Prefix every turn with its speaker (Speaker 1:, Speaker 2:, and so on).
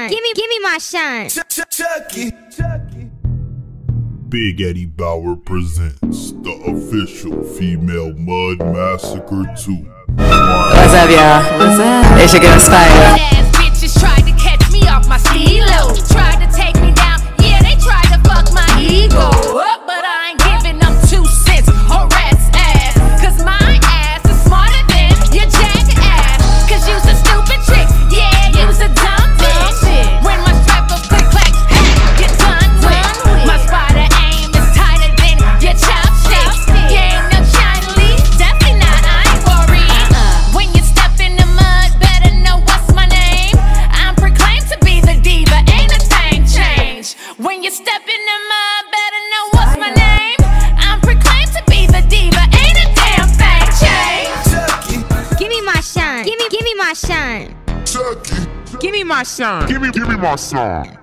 Speaker 1: shine. Give me, give me my shine.
Speaker 2: Chucky.
Speaker 3: Big Eddie Bauer presents the official female Mud Massacre 2.
Speaker 4: What's up, y'all? What's up? It's your girl
Speaker 2: Spyda.
Speaker 1: Give me, give me my shine.
Speaker 5: Give me my shine.
Speaker 3: Give me, give me my shine.